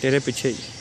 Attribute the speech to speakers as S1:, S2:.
S1: तेरे पीछे ही।